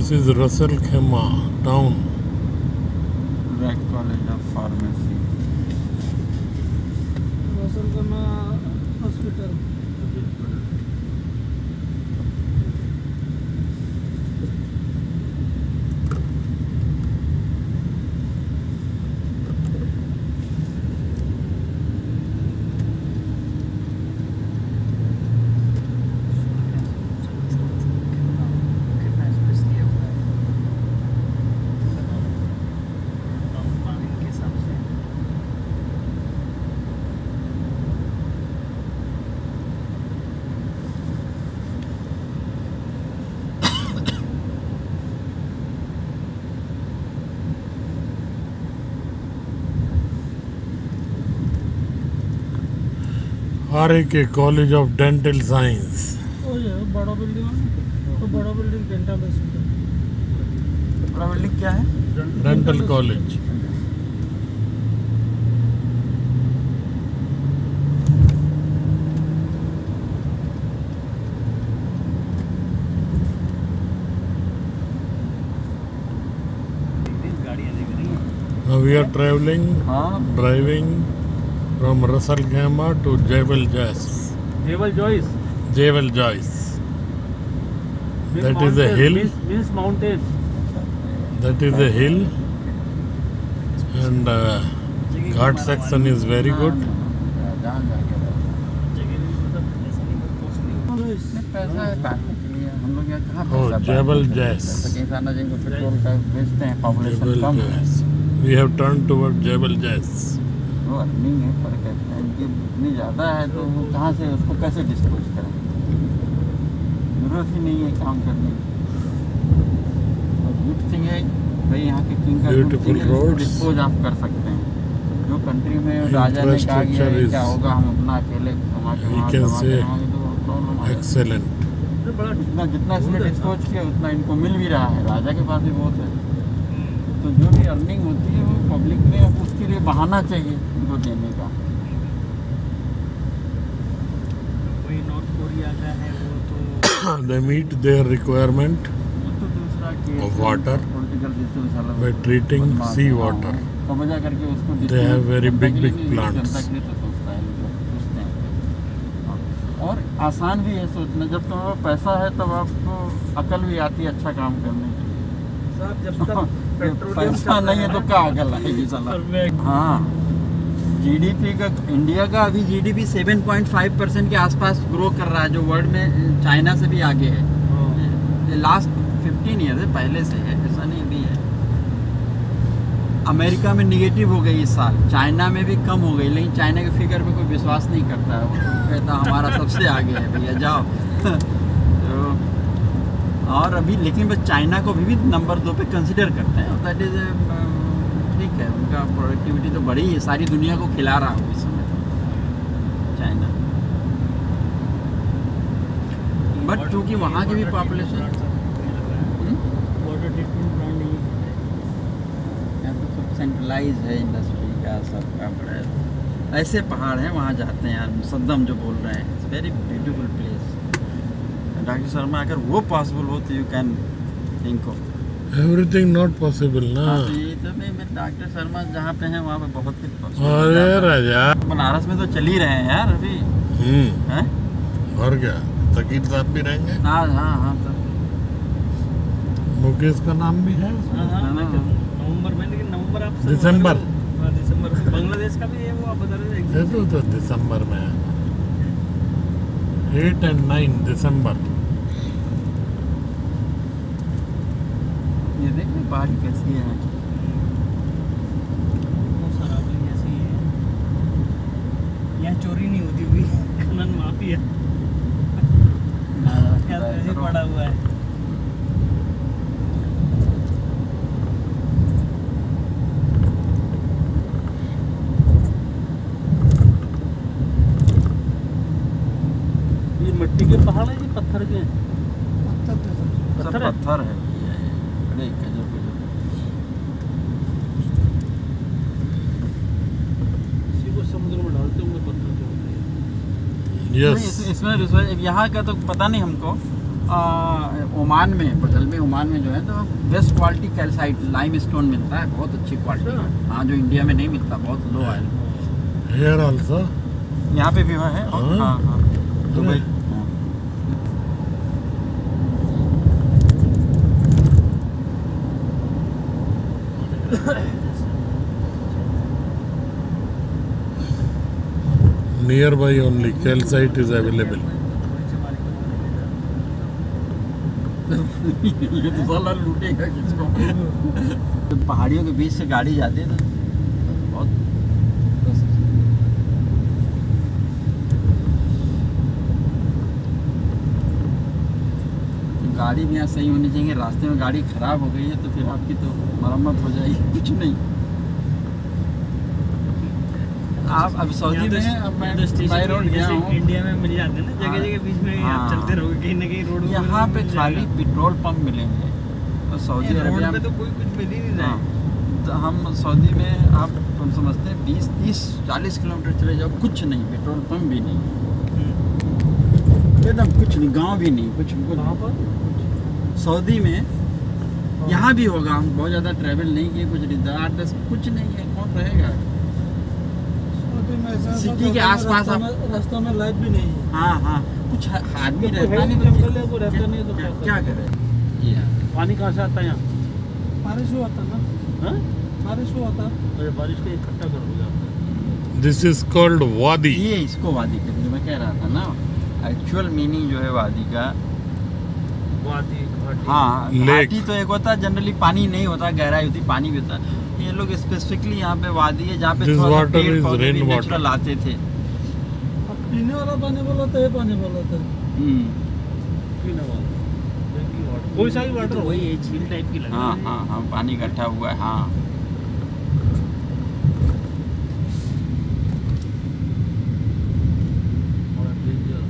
This is Russell Khema town. Rec College of Pharmacy. Russell Khema कितना space दिया हुआ है प्लानिंग के हिसाब से R.A.K. College of Dental Science. ओ ये बड़ा बिल्डिंग तो बड़ा बिल्डिंग डेंटल बड़ा बिल्डिंग क्या है हैं Now we are traveling, हाँ driving From Russell to Javel Joyce. Javel Joyce? Javel Joyce. That is that is a hill. Means Mills Mountain. That is a hill. And uh, guard section is very good. Oh, Jebel Jazz. Jebel We have turned toward Jebel Jazz. वो earning है पर कहते हैं कि इतनी ज़्यादा है तो वो कहाँ से उसको कैसे डिस्पोज करें? ज़रूरत ही नहीं है काम करने की। और गुड थिंग है भाई यहाँ के किंग का गुड थिंग है डिस्पोज आप कर सकते हैं। जो कंट्री में राजा ने कहा कि ये क्या होगा हम अपना अकेले कमा के वहाँ कमा के तो प्रॉब्लम. तो बड़ा जितना जितना इसने डिस्पोज किया उतना इनको मिल भी रहा है। राजा के पास भी बहुत है। तो जो भी अर्निंग होती है वो पब्लिक में उसके लिए बहाना चाहिए। देने का कोई नॉर्थ कोरिया का है वो तो they meet their requirement वो तो दूसरा case Of water political system साला by treating sea water. उसको They have very big, big plants. तो। और आसान भी है सोचना जब तुम्हारे पास पैसा है तब आपको अकल भी आती है अच्छा काम करने की साहब जब तक पैसा नहीं है तो क्या अकल आएगी साला हाँ जीडीपी का इंडिया का अभी जीडीपी 7.5 परसेंट के आसपास ग्रो कर रहा है जो वर्ल्ड में चाइना से भी आगे है। लास्ट 15 ईयर है पहले से है ऐसा नहीं भी है। अमेरिका में निगेटिव हो गई इस साल चाइना में भी कम हो गई लेकिन चाइना के फिगर पे कोई विश्वास नहीं करता है। वो कहता हमारा सबसे आगे है भैया जाओ। तो और अभी लेकिन बस चाइना को अभी भी नंबर दो पे कंसिडर करते हैं। दैट इज़ प्रोडक्टिविटी तो बड़ी है सारी दुनिया को खिला रहा हूँ इस समय। तो चाइना बट चूँकि वहाँ की भी पॉपुलेशन है। सब सेंट्रलाइज है इंडस्ट्री का सबका बड़ा ऐसे पहाड़ हैं वहाँ जाते हैं यार मुसद्दम जो बोल रहे हैं। It's very beautiful place doctor Sharma अगर वो पॉसिबल हो तो you can think of Everything not possible, हाँ ना तो ये तो मैं मैं डॉक्टर शर्मा जहाँ पे हैं वहाँ पे बहुत कुछ अरे राजा। बनारस में तो चल ही रहे हैं यार अभी। हम्म। और क्या? तकीर साहब भी रहेंगे? हाँ हाँ हाँ तो। मुकेश का नाम भी है हाँ हाँ हाँ, हाँ। नवंबर में लेकिन नवंबर आप दिसंबर। हाँ? दिसंबर बांग्लादेश का भी है वो आप बता रहे थे तो, तो दिसंबर में है। Eight and nine December. ये पहाड़ी कैसी है। है। यहाँ चोरी नहीं होती हुई। खनन माफ़ी है। पड़ा हुआ है। ये मिट्टी के पहाड़ है ये पत्थर के? हैं? सब पत्थर है? पत्थर है अरे गजब गजब इसी को समुद्र में डालते होंगे पत्थर के होते हैं नहीं, यस इस- इसमें रिसर्च यहाँ का तो पता नहीं हमको ओमान में बगल में ओमान में जो है तो best quality calcite limestone मिलता है बहुत अच्छी क्वालिटी हाँ जो इंडिया में नहीं मिलता बहुत लो है Here also. यहाँ पे भी वहाँ है और- हाँ। हाँ हाँ दुबई हाँ। Nearby only calcite is available. ये तो साला लूटेगा किसको? तो पहाड़ियों के बीच से गाड़ी जाती है ना, बहुत गाड़ी भी यहाँ सही होनी चाहिए, रास्ते में गाड़ी खराब हो गई है तो फिर आपकी तो मरम्मत हो जाएगी, कुछ नहीं। आप अब सऊदी में अब मैं बाई रोड गया हूँ। इंडिया में मिल जाते हैं ना जगह हाँ। जगह बीच में हाँ। आप चलते रहोगे कहीं ना कहीं रोड यहाँ पे खाली पेट्रोल पंप मिलेंगे। और सऊदी अरबिया में तो कोई कुछ मिल ही नहीं हाँ, रहा तो हम सऊदी में आप हम समझते हैं बीस तीस चालीस किलोमीटर चले जाओ कुछ नहीं पेट्रोल पंप भी नहीं। एकदम कुछ नहीं गाँव भी नहीं कुछ कुछ पर? सऊदी में यहाँ भी होगा हम बहुत ज़्यादा ट्रैवल नहीं किए कुछ रिश्तेदार कुछ नहीं है कौन रहेगा? सिटी के आसपास रास्ता आप- में- में लाइट भी नहीं है। हाँ हाँ। कुछ आदमी तो रहता नहीं तो रहता नहीं तो क्या, करे? पानी कहाँ से आता है यहाँ? बारिश हुआ था ना। हाँ? बारिश हुआ था। अरे बारिश का इकट्ठा कर हो जाता है This is called wadi. ये इसको वादी कहते हैं मैं कह रहा था ना। एक्चुअल मीनिंग जो है वादी का। वादी घाटी। हाँ. घाटी तो एक होता जनरली पानी नहीं होता गहराई होती पानी भी होता। है ये लोग स्पेसिफिकली यहाँ पे वादी है जहाँ पे थोड़ा पेड़ पौधे भी नेचुरल आते थे। अब पीने वाला पानी बोला था ये पानी बोला था। हम्म, पीने वाला। ड्रिंकिंग वाटर कोई सा भी वाटर तो वही है झील टाइप की लग हाँ रही है। हाँ हाँ पानी इकट्ठा हुआ है हाँ और डेंजर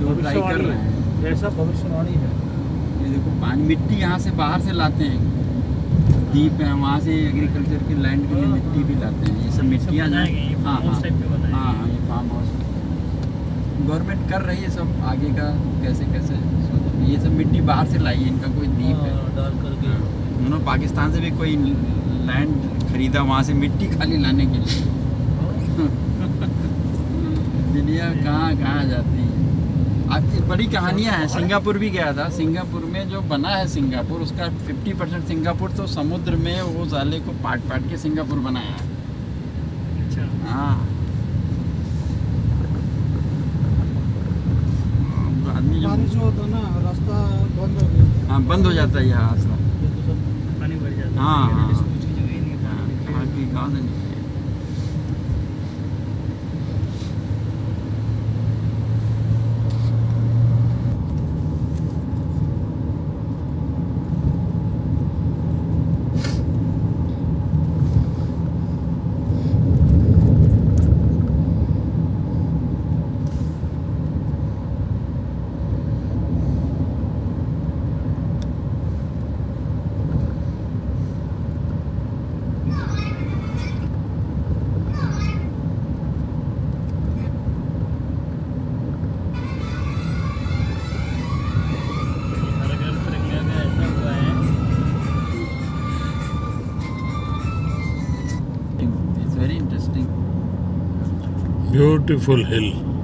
जो ट्राई कर रहे हैं जैसा भविष्यवाणी है ये देखो पानी मिट्टी यहाँ से बाहर से लाते हैं। दीप है वहाँ से एग्रीकल्चर की लैंड के लिए मिट्टी भी लाते हैं। ये सब मिट्टियाँ जो हैं। हाँ हाँ। हाँ हाँ ये फार्म हाउस गवर्नमेंट कर रही है सब आगे का कैसे कैसे ये सब मिट्टी बाहर से लाई है इनका कोई दीप है। हाँ, करके। उन्होंने पाकिस्तान से भी कोई लैंड खरीदा वहाँ से मिट्टी खाली लाने के लिए। दुनिया कहाँ कहाँ जाती है? बड़ी कहानियाँ हैं। सिंगापुर भी गया था। सिंगापुर में जो बना है सिंगापुर उसका 50 परसेंट सिंगापुर तो समुद्र में वो जाले को पाट पाट के सिंगापुर बनाया है। अच्छा। हाँ। तो आदमी जो बारिश हुआ ना रास्ता बंद हो गया। हाँ बंद हो जाता है यहाँ रास्ता। पानी भर जाता हाँ, ही। Beautiful hill.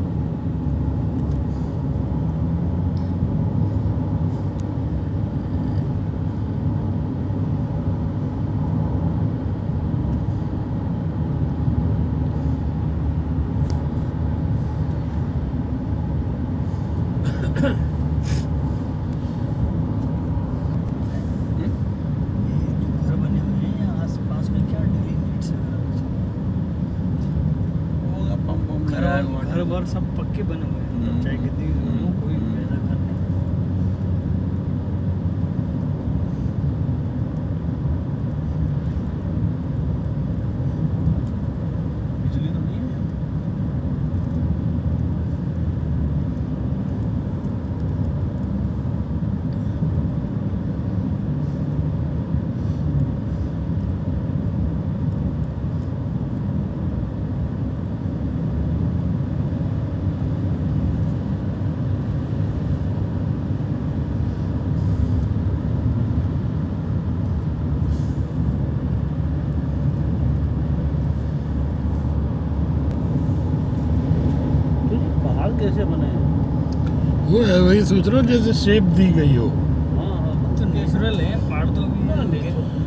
वही सोच रहा हूँ जैसे शेप दी गई हो। हाँ हाँ तो नेचुरल है पहाड़ तो हाँ, अभी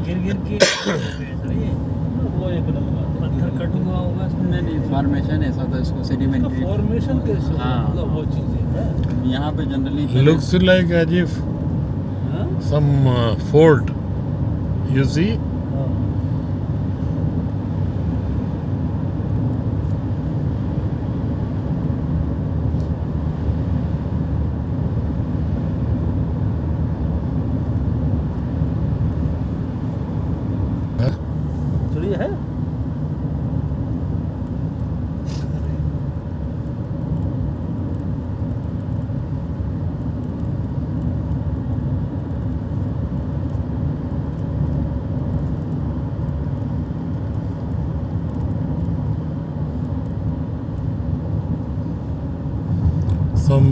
गिर गिर के वो एक पत्थर कट हुआ होगा नहीं नहीं फॉर्मेशन ऐसा था इसको सेडिमेंट्री फॉर्मेशन कैसे होता हाँ। मतलब वो चीज़ें हैं यहाँ पे जनरली like as if हाँ? some uh, fort you see हाँ। हाँ? चिड़िया है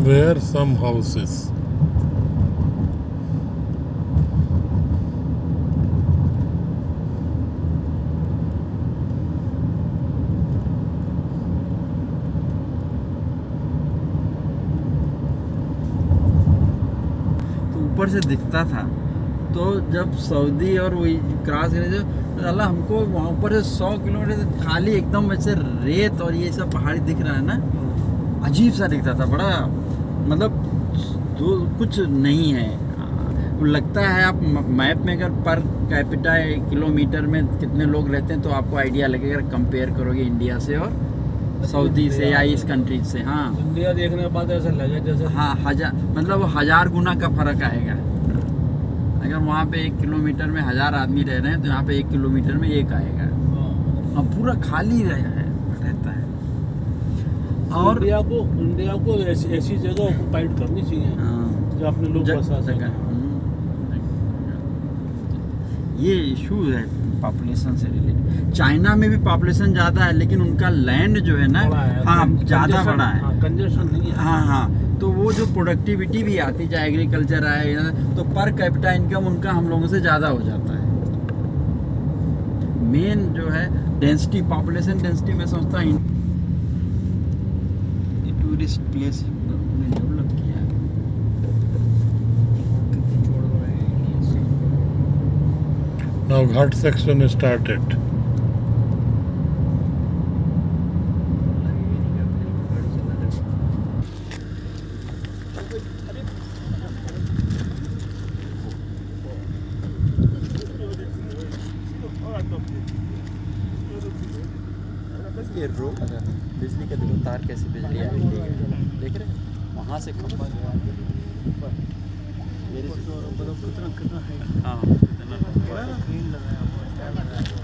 somewhere some houses. तो ऊपर से दिखता था। तो जब सऊदी और वही क्रॉस करे थे तो अल्लाह हमको वहाँ ऊपर से सौ किलोमीटर से खाली एकदम ऐसे रेत और ये सब पहाड़ी दिख रहा है ना? अजीब सा दिखता था बड़ा मतलब दो कुछ नहीं है। लगता है आप मैप में अगर पर कैपिटा किलोमीटर में कितने लोग रहते हैं तो आपको आइडिया लगेगा कंपेयर करोगे इंडिया से और सऊदी से या इस कंट्रीज़ से हाँ। इंडिया देखने के बाद ऐसा लगे जैसे हाँ हज़ार मतलब वो हज़ार गुना का फ़र्क आएगा। अगर वहाँ पे एक किलोमीटर में हज़ार आदमी रह रहे हैं तो यहाँ पे एक किलोमीटर में एक आएगा। हाँ। पूरा खाली रह है रहता है। और इंडिया को इंडिया को ऐसी ऐसी जगह ऑक्युपाइड करनी चाहिए हाँ, जो अपने लोग बसा सकें। हम्म। ये इशू है पॉपुलेशन से रिलेटेड चाइना में भी पॉपुलेशन ज़्यादा है लेकिन उनका लैंड जो है ना हाँ। ज़्यादा बड़ा है। हाँ, कंजेशन नहीं है। हाँ हाँ। तो वो जो प्रोडक्टिविटी भी आती चाहे एग्रीकल्चर आए तो पर कैपिटा इनकम उनका हम लोगों से ज़्यादा हो जाता है। मेन जो है डेंसिटी पॉपुलेशन डेंसिटी में समझता हूँ टूरिस्ट प्लेस डेवलप किया है। घाट सेक्शन स्टार्टेड इतना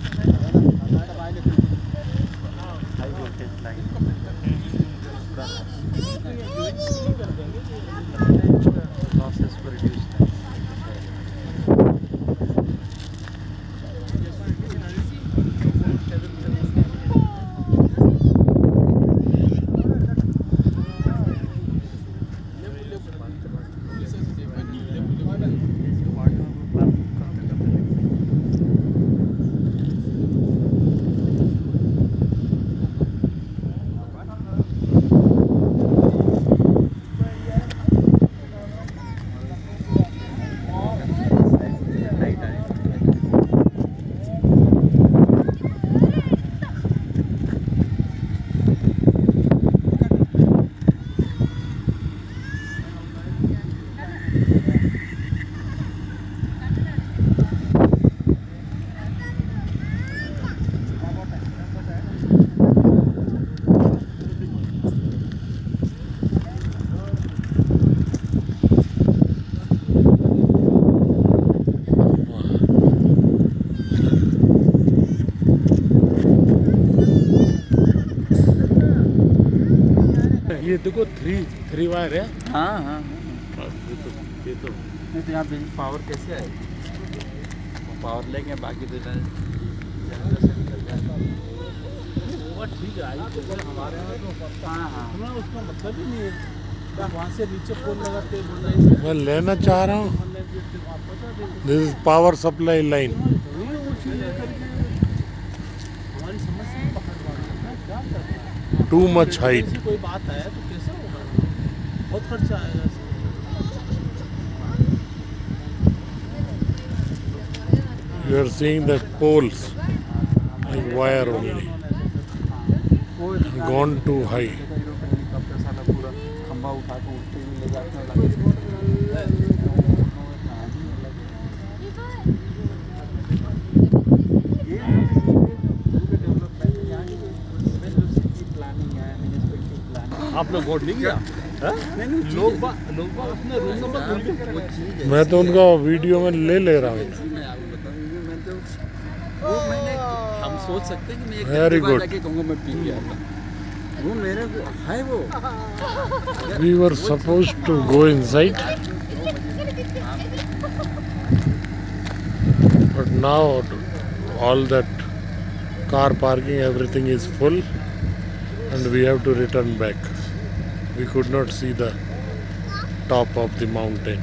ये देखो थ्री थ्री वायर है। हाँ हाँ हाँ। ये तो ये तो। नहीं तो यहाँ बिजली पावर कैसे आएगी पावर लेंगे बाकी तो जाएगा वो ठीक है हमारे यहाँ तो हाँ हाँ। उसका मतलब ही नहीं है। वहाँ से नीचे फ़ोन लगाते बोल रहे मैं लेना चाह रहा हूँ। This is power supply line थोड़ी वो चीज़ लेकर के हमारी समझ से पकड़ पा रहे हैं क्या करना है टू मच हाइट ऐसी कोई बात है तो कैसे होगा बहुत खर्चा आएगा इसमें। You are seeing the poles like wire only, वो gone too high. हेलीकॉप्टर साला पूरा खंभा उठा के उठते हुए ले जाते अपना वोट नहीं किया? हाँ? मैं तो उनका वीडियो में ले ले रहा हूँ। We were suppose to go inside but now all that car parking everything is full and we have to return back We could not see the top of the mountain.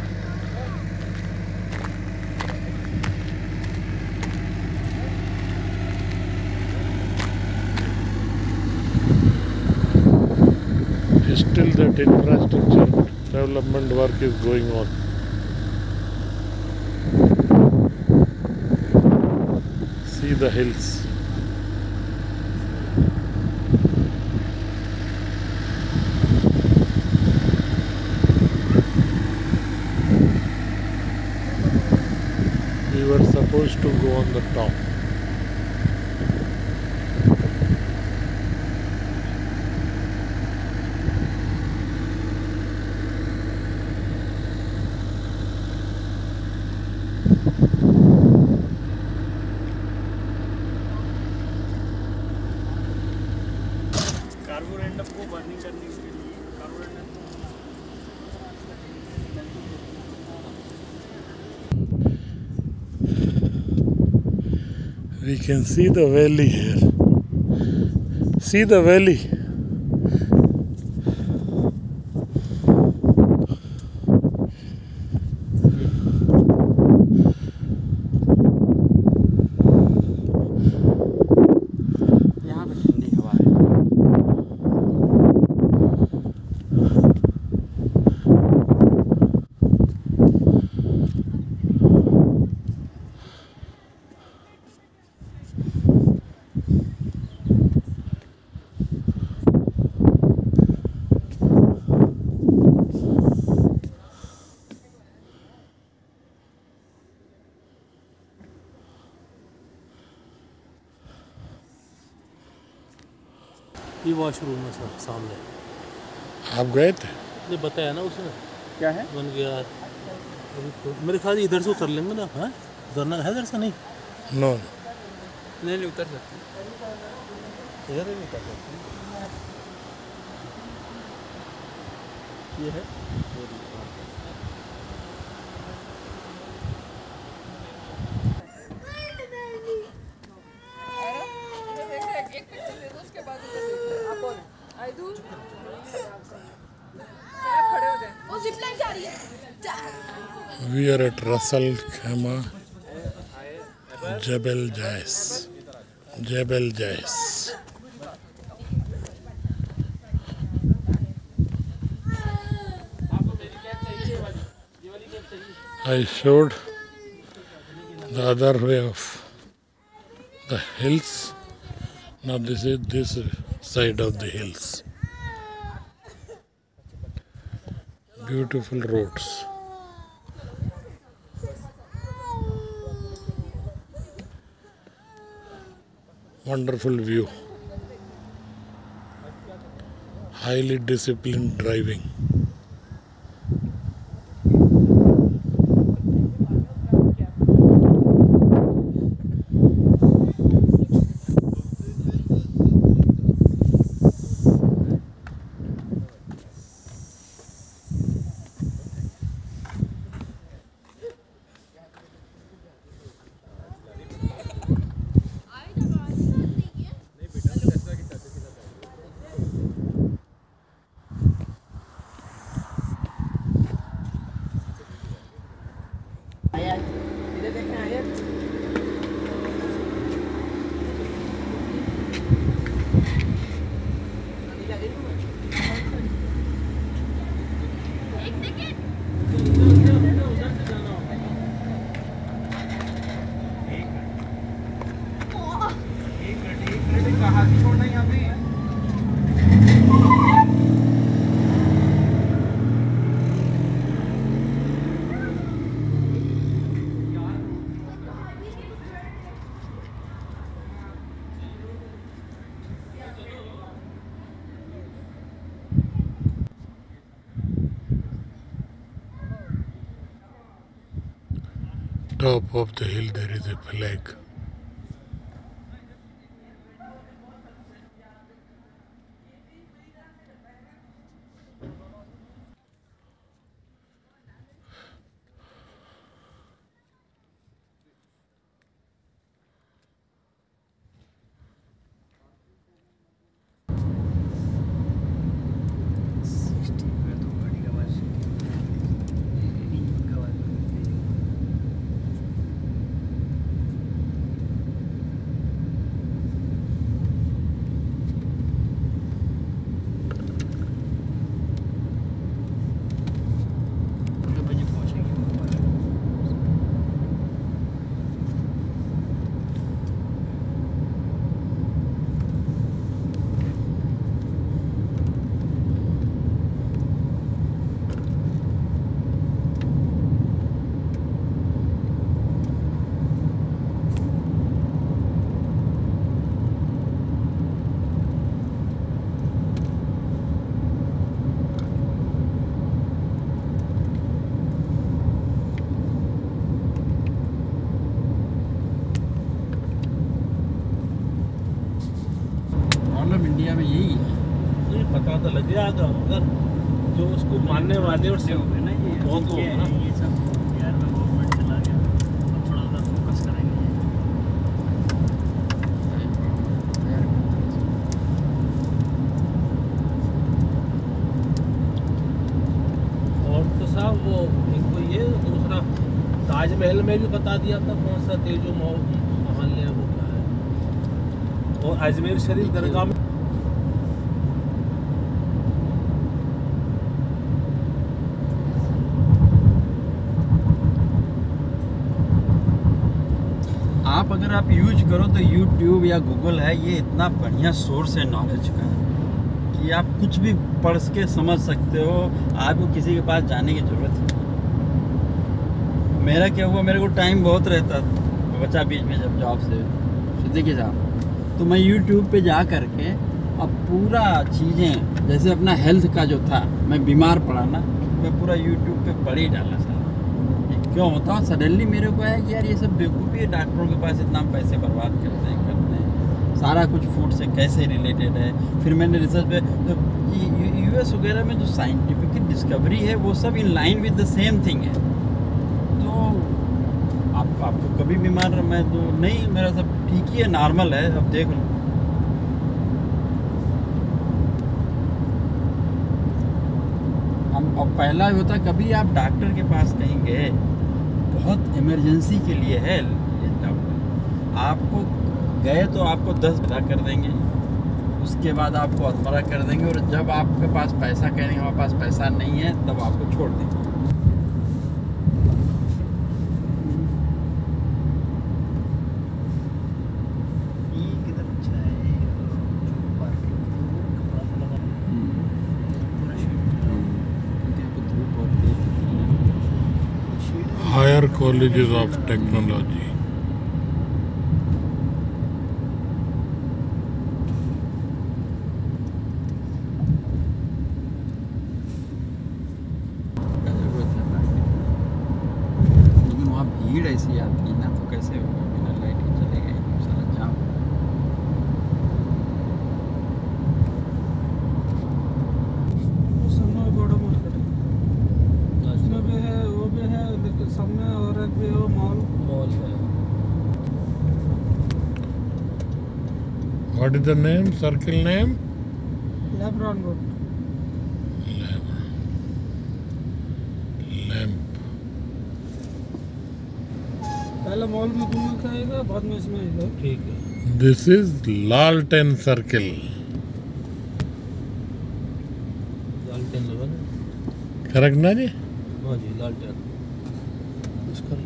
Still, that infrastructure development work is going on. See the hills. We supposed to go on the top. Can see the valley here. See the valley. Washroom है sir सामने। आप गए थे? ये बताया ना उसने। क्या है? बन गया। तो मेरे ख्याल इधर से उतर लेंगे ना। हाँ? उतरना है इधर से? नहीं। नो नहीं नहीं उतर सकते। इधर नहीं उतर सकते। ये है। We are at Russell Khama Jebel Jais. Jebel Jais. I showed the other way of the hills. Now this is this side of the hills. Beautiful roads. Wonderful view. Highly disciplined driving. Top of the hill there is a flag. से हो गए ना ये? बहुत हो ये सब बिहार में गवर्नमेंट चला गया। अब थोड़ा फोकस करेंगे। और तो साहब वो एक तो ये दूसरा ताजमहल में भी बता दिया था कौन सा तेजो महल है वो क्या है? और अजमेर शरीफ दरगाह में आप अगर आप यूज़ करो तो यूट्यूब या गूगल है, ये इतना बढ़िया सोर्स है नॉलेज का कि आप कुछ भी पढ़ के समझ सकते हो, आपको किसी के पास जाने की ज़रूरत नहीं। मेरा क्या हुआ, मेरे को टाइम बहुत रहता बचा बीच में जब जॉब से सिद्दीकी साहब तो मैं यूट्यूब पे जा करके अब पूरा चीज़ें, जैसे अपना हेल्थ का जो था, मैं बीमार पड़ा ना, मैं पूरा यूट्यूब पे पढ़ ही डाला। क्यों होता सडनली मेरे को है कि यार ये सब बेवकूफ़ी है डॉक्टरों के पास इतना पैसे बर्बाद करते हैं करते हैं। सारा कुछ फ़ूड से कैसे रिलेटेड है? फिर मैंने रिसर्च पे तो यूएस वगैरह में जो साइंटिफिक डिस्कवरी है, वो सब in line with the same thing है। तो आप, आपको कभी बीमार, मैं तो नहीं, मेरा सब ठीक ही है नॉर्मल है, अब देख लो। हम, अब पहला होता, कभी आप डॉक्टर के पास कहीं गए बहुत इमरजेंसी के लिए है आपको गए तो आपको दस बता कर देंगे, उसके बाद आपको अधमरा कर देंगे, और जब आपके पास पैसा कहेंगे हमारे पास पैसा नहीं है, तब आपको छोड़ देंगे। Colleges of technology. What is the name? Circle name? LeBron road Lamp. पहले मॉल में घूम के बाद में इसमें आएगा ठीक है This is Lalten Circle. लालटेन लगा करेक्ट ना जी हाँ जी लालटेन उसका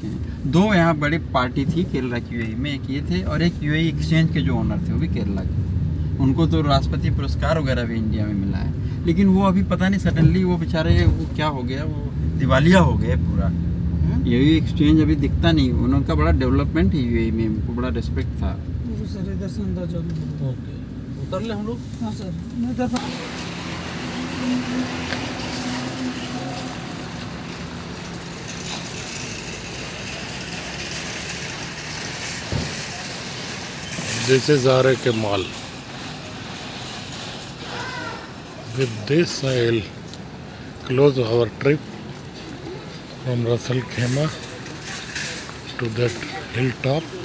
के हैं। दो यहाँ बड़ी पार्टी थी केरला की यूएई में। एक ये थे और एक यूएई एक्सचेंज के जो ओनर थे वो भी केरला के। उनको तो राष्ट्रपति पुरस्कार वगैरह भी इंडिया में मिला है। लेकिन वो अभी पता नहीं सडनली वो बेचारे वो क्या हो गया वो दिवालिया हो गया पूरा। यूएई एक्सचेंज अभी दिखता नहीं। उनका बड़ा डेवलपमेंट है यूएई में उनको बड़ा रिस्पेक्ट था। सर इधर से अंदर जाओ। ओके। उतर ले हम लोग? हाँ सर मैं इधर This is R.A.K. Mall. With this, I'll close our trip from Russell Khema to that hilltop.